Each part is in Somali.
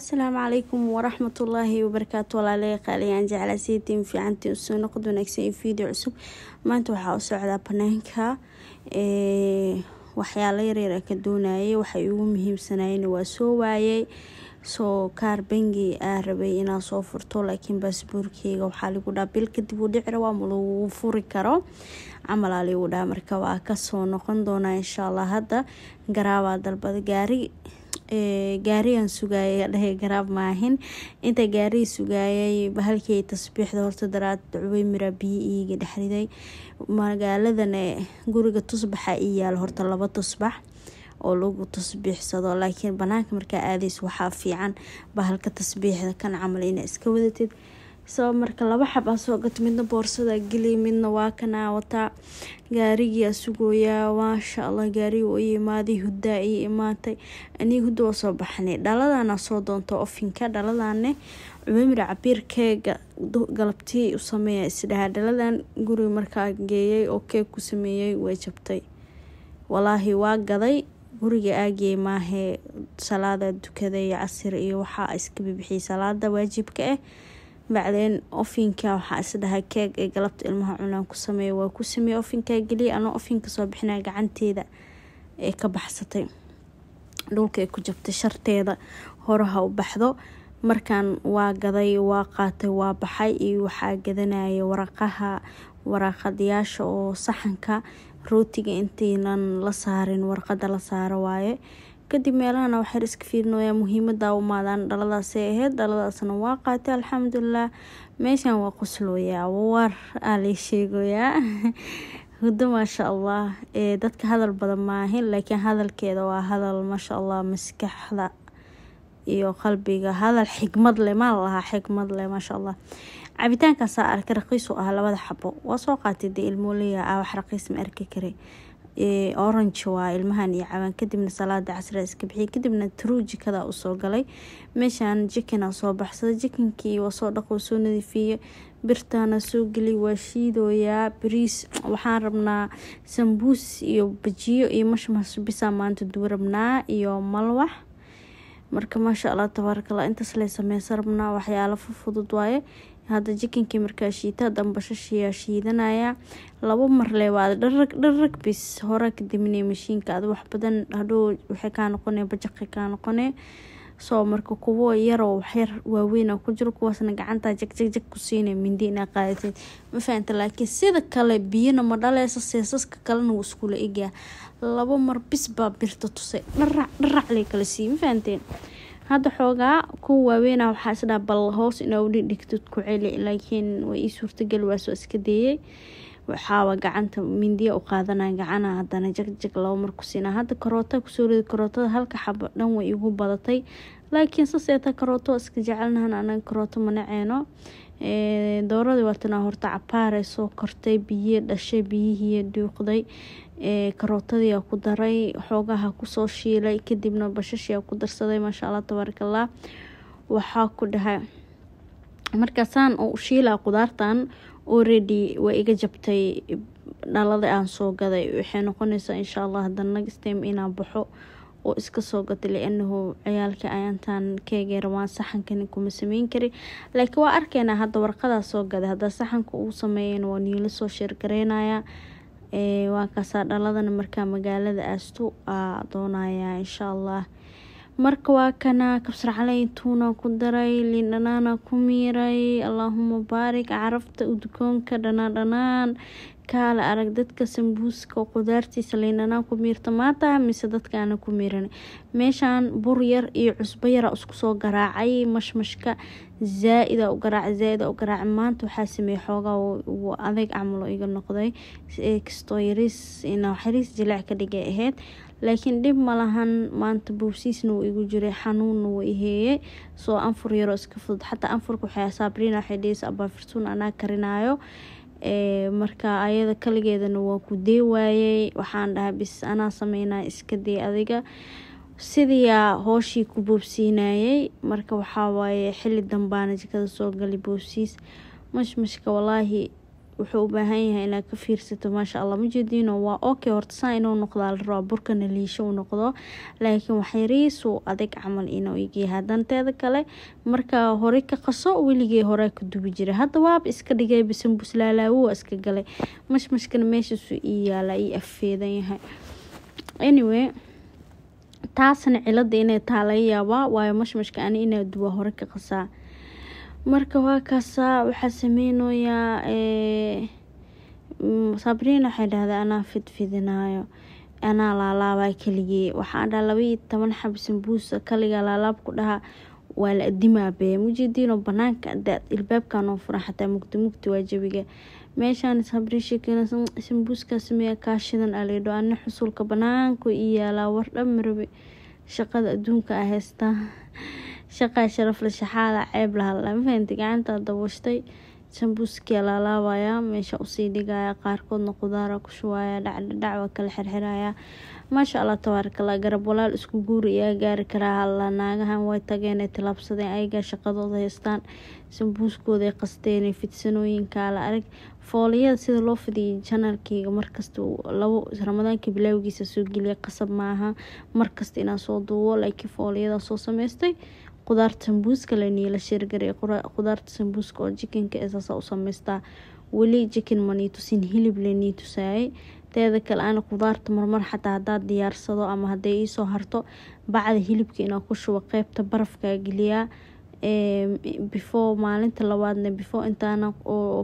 asalaamu calaykum waraxmatullaahi wabarakaatu walaaley qaaliyaan jeclaa siitiin fiicantii u soo noqod wanaagsan iyo video cusub. Maanta waxaa u socdaa banaanka waxyaalo yaryar ka doonayay waxay ugu muhiimsanayeen waa soo waayay. Soo kaar bangi aa rabay inaa soo furto laakiin baasboorkeyga waxaa lagu dhaha bil kadib uu dhici rabaa ma furi karo. Camalaa lagu dhaha marka waa ka soo noqon doonaa insha allah hadda. Garaabaa dalbada gaari gaarigan sugaayay dhahay garaab maahin inta gaarigii sugaayay bahalkii tasbiixda horta daraad cubeymira biyo iiga dhexriday magaaladana guriga tusbaxa ii yaal horta laba tusbax oo lagu tasbiixsado. Laakiin banaanka markaa aadays waxaa fiican bahalka tasbiixda kan camal ina iska wadatid sabab marka laba xab aa soo gato midna boorsada geliy midna waa kanaa wataa gaarigiia sugooyaa maasha allah gaarigi oo ii imaaday huddaa ii imaatay. Anii hudda waa soo baxnay. Dhaladana soo doonta ofinka dhaladane cumamira cabiir keega galabtii u sameeya isdhahaa dhaladan guriga markaa geeyay oo keeg ku sameeyey way jabtay. Walaahi waa gaday. Guriga aagiyey maahee salaada dukaday casir iyo waxaa iska bibixiyay salaada waajibka ah bacdeen ofinka waxaa isdhahay keeg ee galabta ilmaha cunaan ku sameeya waa ku sameeye ofinkaa geliya anoo ofinka soo bixinaa gacanteeda ee ka baxsatay. Dhulka ay ku jabtay sharteeda horaha u baxdo. Markaan waa gaday waa qaatay waa baxay iyo waxaa gadanaya waraqaha waraaqadayaasha oo saxanka. Rootiga intaynan la saarin warqada la saaro waaye kadib meelahana waxyar iska fiirinoyaa muhiimada umaadaan dhaladaasay ahayd. Dhaladaasna waa qaatay alxamdulilah meeshan waa qoslooyaa war aa lay sheegoyaa. Huddo maasha allah dadka hadal badan maahin laakiin hadalkeeda waa hadal maasha allah maskaxda iyo qalbiga. Hadal xikmad leh maa lahaa xikmad leh maasha allah cabitaankaasaa arkay raqiisu ah labada xabo. Waa soo qaatay dee ilmooliya ah wax raqiis ma arki karay orange waa ilmahan iyo cabaan kadibna salaada casria iska bixiyay kadibna truu jikada u soo galay. Meeshaan jikina soo baxsaday jikinkii waa soo dhaqo soo nadiifiye. Birtaana soo geliy waa shiidooyaa bariis waxaan rabnaa sambuus iyo bajiyo iyo mashmash bisaa maanta duu rabnaa iyo malwax. Marka maasha allah tabaarakallah intaas lay sameysa rabnaa waxyaalo fufudud waaye hadda jikinkii markaa shiita dambashashiyaa shiidanaya labo marle waad dharag dharag bis. Hore kadibna mashiinka ad wax badan hadhow waxay kaa noqone bajaqi kaa noqone soo marka kuwo yaroo waxyar waaweyn ku jiro kuwaasna gacanta jagjag ku siina mindi inaa qaadateed ma fahanta laakiin sida kale biyana ma dhaleysa seesaska kalena wuu iskula egyaa labo mar bis baa birta tusay dharac dharac lay kala siiye ma fahanteen hadda xoogaa kuwa waaweynah waxaa isdhaa bal hoos inaa udhigdhigtid ku celi laakiin way ii suurtagal waasoo iska deeyay waxaawa gacanta mindiya u qaadanaya gacana hadana jagjag labo mar ku siinaa hadda karoota ku soo rida karootada halka xabo dhan way igu badatay. Laakiin saseeta karooto iska jecelnahan anaga karooto manaceeno dooradii waatanaa horta capaare soo kortay biyo dhashay biyihii dhuuqday karootadii ku daray xoogaha ku soo shiilay kadibna bashashia ku darsaday maasha allah tabaarakallah waxaa ku dhahay markaasaan u shiila qudaartan already way iga jabtay dhalada aan soo gaday. Waxay noqonaysaa insha allah hadana next inaan baxo oo iska soo gatay lianahu ciyaalka ayaantaan keegay rabaan saxankani kuma sameyn kari. Laakiin waa arkeynaa hadda warqadaa soo gaday haddaa saxanka uu sameeyan waa niila soo sheergareynaya. Waa kaasaa dhaladana markaa magaalada aastu aa doonaya insha allah marka waa kana kabsar caleyn ku daray liin dhanaana ku miiray allaahuma baarig carafta udgoonka dhanaan dhanaan kaala arag dadka sambuuska qudaartiisa liin dhanaan ku miirta maanta mise dadkaana ku miiran meeshaan bur yar iyo cusbo yara isku soo garaacay mashmashka zaa-ida u garaac zaa-ida u garaac. Maanta waxaa sameeyey xoogaa adeeg camal oo iga noqday kastoo yariis xariis jilaac ka dhigay ahayd laakiin dhib malahan maanta boobsiisna wuu igu jiray xanuunna wuu iheeyey soo anfur yaroo iska fudud. Xataa anfurka waxay saabriina waxay dheheysa abaafirtuun anaa karinaayo marka ayada kaligeedana waa ku dee waayey. Waxaan dhahay bis anaa sameynaya iska dee adiga. Sidiyaa hooshii ku boobsiinayay marka waxaa waaye xili dambaana jikada soo galay boobsiis. Mashmashka walaahi wuxuu u baahan yahay inaad ka fiirsato maasha allah majeediino waa okay horta saa inuu noqdaa la burkana liisho u noqdo. Laakiin waxyariisuu adag camal inuu igyahay danteeda kale markaa hore ka qaso weligee horaa ka dubi jiray hadda waaba iska dhigay basanbus laalaawo iska galay. Mashmashkana meeshaasuu ii yaalla ii afeedan yahay. Anyway taasna cilada inay taa laga yaabaa waayo mashmashka ani inaa duwa hore ka qasaa marka waa kaasaa waxaa sameynoyaa sabriin waxay dhahday anaa fidfidinaayo anaa laalaabaa keligii. Waxaan dhaha labaiyo toban xab sambuusa kaliga laalaab ku dhaha waa la adimaabe mujeediino banaanka ilbaabkanoo furan xataa mugdi mugdi waa jabiga meeshaan sabriin sheekeen sambuuskaa sameeya kaashidan aleedho ana xusulka banaanku ii yaalaa war dhamarabe shaqada adduunka a heystaa shaqaa sharafle shaxaada ceeb lahala mafahanti gacanta dabashtay sambuuskia laalaabaya meesha u sii dhigaya qaarkoodna qudaara ku shuwaaya dhacdhadhac waa kala xirxiraya maasha allah tabaarakallah garab walaal isku guuri iyaa gaari karaa halla naagahan way tageen tilaabsadeen ayagaa shaqadooda haystaan. Sambuuskooday qasteen fidsanooyinka la arag. Fooliyada sida loo fidiyay janalkeyga markasta labo ramadaanka bilaawgiisa soo geliya qasab maaha. Markasta inaan soo duubo laakiin fooliyada soo sameystay qudaarta sambuuska laniila sheergaray qudaarta sambuuska oo jikinka esaasa u sameystaa weli jikin maniitusin hilib lanii tusaayay teeda kale ana qudaarta marmar xataa hadaad diyaarsado ama haday iisoo harto bacda hilibka inaa ku shubo qeybta barafkaa geliyaa before maalinta labaadna before intaana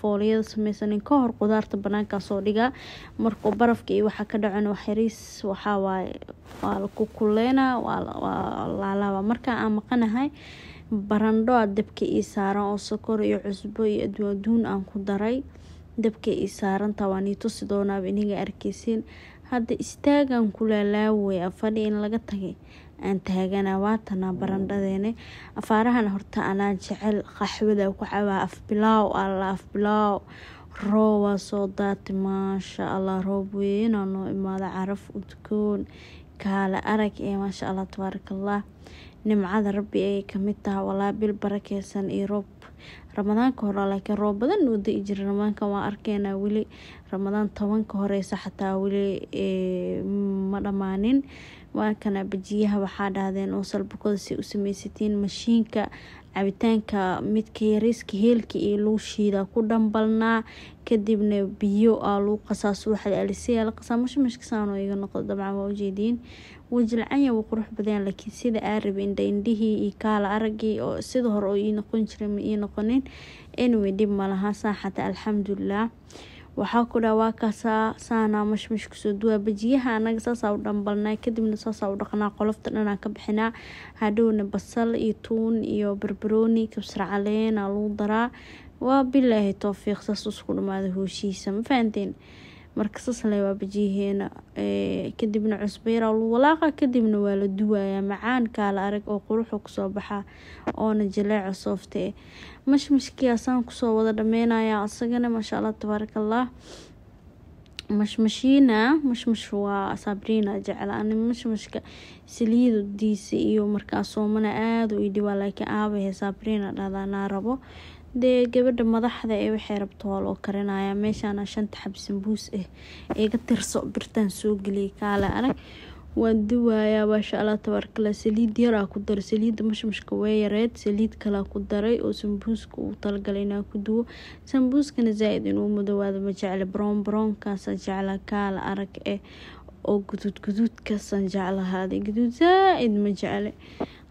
fooliyada sameysanin kahor qudaarta banaankaa soo dhigaa markuu barafka iyo waxaa ka dhacon waxyariis waxawaaye waa la kukuleynaa waa laalaaba markaa aan maqanahay barandho a dabka ii saaran oo sokor iyo cusbo iyo aduun aduun aan ku daray dabka ii saarantaa waa nii tusi doonaaba iniga arkeysiin hadda istaagan ku afadhi in laga tagay aan taagana waatanaa barandhadeene. Afaarahan horta anaa jecel qaxwada ku cabaa afbilaaw alla afbilaaw roob waa soo daatay maasha allah roob weynaa noo imaada caraf udkoon kaale arag ee maasha allah tabaarakallah nimcada rabbi ayay ka mid tahay walaa bil barakeysan iyo roob. Ramadaanka hore laakiin roob badan noo da'i jira ramadaanka waa arkeynaa weli ramadaan tobanka horeysa xataa weli ma dhammaanin waakana bajiyaha waxaa dhahdeen oo salbukada si u sameysatiin mashiinka cabitaanka midka yariiska heelka iyo lagu shiidaa ku dhambalnaa. Kadibna biyo aa lagu qasaa suuxda alisiyaa la qasaa mashmashkasaanoo iga noqdo dabcan waa ujeediin wajilcanya wuu qurux badanya laakiin sida aa rabi indha iyo kaala aragii oo sida hore oo ii noqon jiray ma ii noqonin. Anyway dhib malaha saa xataa alxamdulilah waxaa ku dhaa waa kaasaa saanaa mashmash ku soo duwaa. Bajiyaha anaga saasaa u dhambalnaa. Kadibna saasaa u dhaqnaa qolofta dhanaa ka bixinaa. Hadhowna basal iyo tuun iyo barbarooni kabsar caleena lagu daraa. Waa bilaahi towfiiq saas isku dhamaada hooshiisa ma fahanteen marka sasle waa bajiyaheena kadibna cusbo yaraa walaaqa kadibna waa la duwayaa macaan kaala arag oo quruxu ku soo baxaa oona jaleeca soofta eh ku soo wada dhameynaya isagana maasha allah tabaarakallah mashmashiina mashmash waa sabriina jecel ani mashmashka saliiddiisa iyo markaa soomana aada u idhibaa laakiin aabahe sabriina dhahdaanaa rabo dee gabadha madaxda ee waxay rabto waa loo karinaya meeshaana shanta xab sambuus ah iga tirso birtaan soo geliyay kaale arag. Waan duwayaa maasha allah tabaarkala saliid yaraa ku daray. Saliidda mashmashka way yareed. Saliid kalaa ku daray oo sambuuska uu talagalay inaa ku duwo. Sambuuskana zaa-id inuu madowaado ma jecle brown brownkaasa jeclaa kaala arag eh. Oo guduud guduudkaasaan jeclahaaday guduud zaa-id ma jecle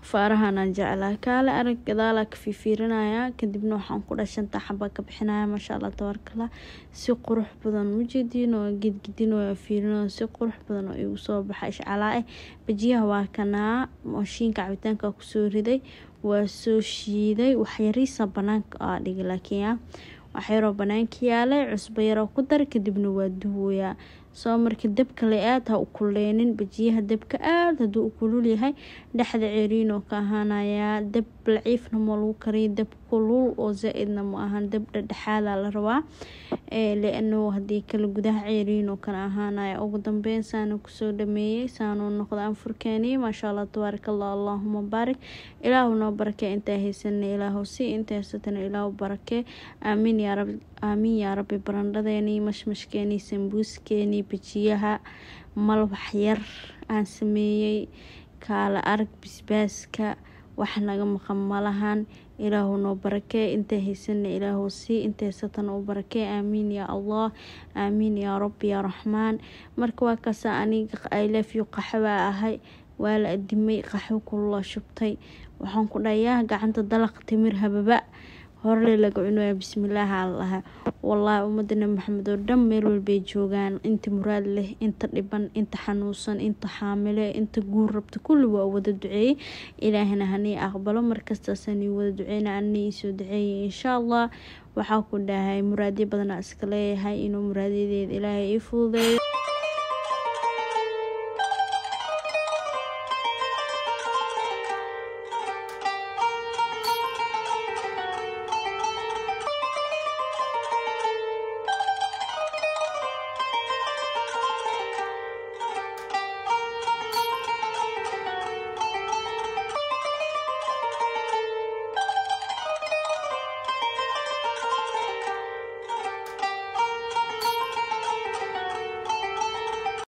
faarahanaan jeclaa. Kaale arag gadaalaa ka fiifiirinaya kadibna waxaan ku dha shanta xaba ka bixinaya maasha allah tabaarkala si qurux badan mujeediin oo gidgidin oo fiirin si qurux badan oo igu soo baxa ishcalaa eh. Bajiyaha waa kanaa mashiinka cabitaanka ku soo riday waa soo shiiday waxyariisa banaanka aa dhigi laakiin waxyaroo banaanka yaalay cusbo yaroo ku dar kadibna waa duwayaa soo marka dabka le aada ha u kuleynin bajiyaha dabka aada haduu u kulul yahay dhexda ceeriinoo ka ahaanayaa dab laciifna ma lagu kariya dab kulul oo zaa-idna ma ahan dab dhadhexaada la rabaa. Leano haddii kale gudaha ceeriinoo kale ahaanaya ugu dambeyn saana ku soo dhameeyey saanuu noqda anfurkeeni. Maasha allah tabaaraka allah baarik. Ilaahu noo barakee intaa haysana ilaahu si inta haysatana ilaahu barakee aamiin yaa aamiin yaa rabbi barandhadeeni mashmashkeeni sambuuskeeni bajiyaha malwax yar aan sameeyey kaala arag bisbaaska wax naga maqan malahan. Ilaahu noo barakee inta haysana ilaahu sii inta haysatana u barakee aamiin yaa allah aamiin yaa rabbi yaa raxmaan marka waa kaasa aniga ilafyu qaxwaa ahay. Waa la adimay qaxwo kulula shubtay. Waxaan ku dhayaa gacanta dalaq timir hababa horle laga cunaya bismillaaha allaha wallaahi ummadda nabi maxamed oo dhan meel walbay joogaan. Inta muraad leh inta dhiban inta xanuunsan inta xaamile inta guur rabta kulli waa wada duceeyey. Ilaahina hanii aqbalo markastaasanii wada duceyna ani iisoo duceeyay insha allah. Waxaa ku dhahay muraadyo badanaa iska leeyahay inuu muraadyadeeda ilaahay ii fududeeyo